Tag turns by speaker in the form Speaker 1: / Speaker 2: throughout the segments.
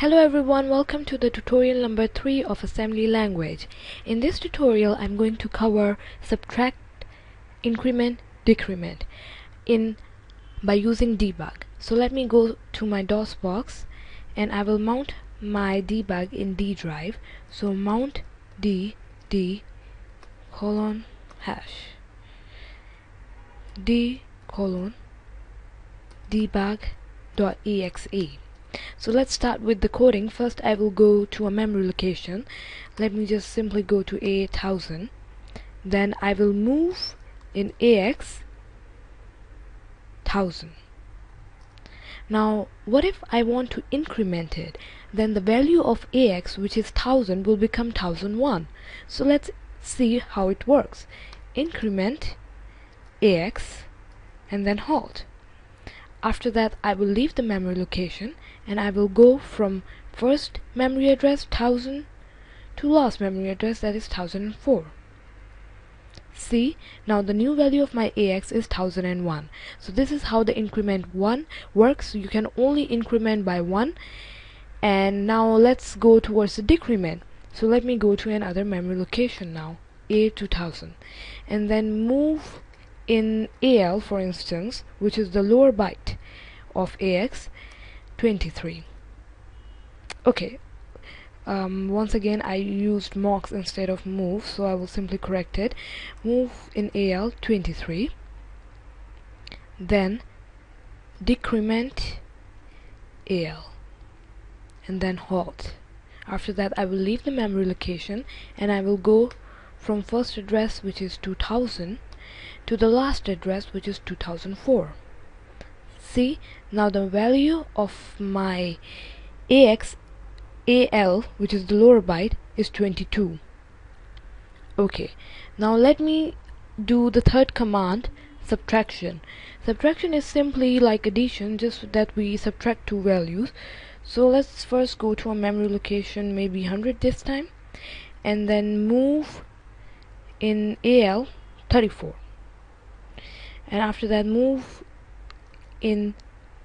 Speaker 1: Hello everyone, welcome to the tutorial number 3 of assembly language. In this tutorial I'm going to cover subtract, increment, decrement in by using debug. So let me go to my DOS box and I will mount my debug in D drive. So mount D D colon hash D colon debug.exe so let's start with the coding. First I will go to a memory location. Let me just simply go to A1000 then I will move in AX 1000 now what if I want to increment it? Then the value of AX which is 1000 will become 1001 so let's see how it works. Increment AX and then halt. After that I will leave the memory location and I will go from first memory address 1000 to last memory address that is 1004 see now the new value of my AX is 1001 so this is how the increment 1 works. You can only increment by 1 and now let's go towards the decrement. So let me go to another memory location now A2000 and then move in AL for instance which is the lower byte of AX 23 okay. Um, once again I used mux instead of move so I will simply correct it. Move in AL 23 then decrement AL and then halt. After that I will leave the memory location and I will go from first address which is 2000 to the last address which is 2004 see? Now the value of my AX AL which is the lower byte is 22 okay. Now let me do the third command subtraction. Subtraction is simply like addition just that we subtract two values. So let's first go to a memory location maybe 100 this time and then move in AL 34 and after that move in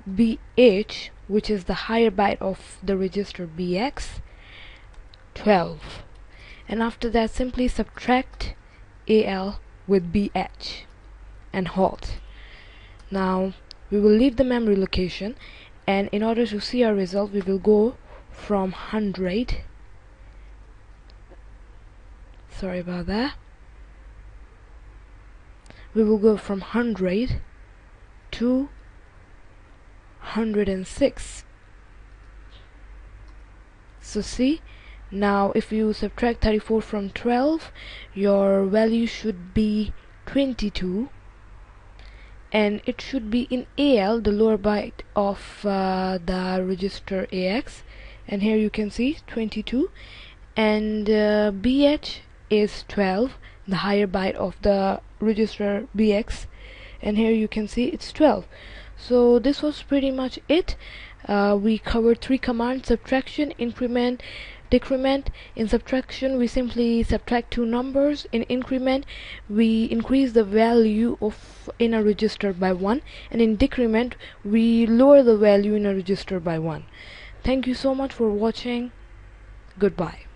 Speaker 1: BH which is the higher byte of the register BX 12 and after that simply subtract AL with BH and halt. Now we will leave the memory location and in order to see our result we will go from 100 sorry about that. We will go from 100 to 106 so see now if you subtract 34 from 12 your value should be 22 and it should be in AL the lower byte of uh, the register AX and here you can see 22 and uh, BH is 12 the higher byte of the register BX and here you can see it's 12 so this was pretty much it. Uh, we covered three commands subtraction increment decrement. In subtraction we simply subtract two numbers. In increment we increase the value of in a register by one. And in decrement we lower the value in a register by one. Thank you so much for watching. Goodbye